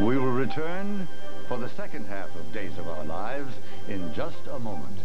We will return for the second half of Days of Our Lives in just a moment.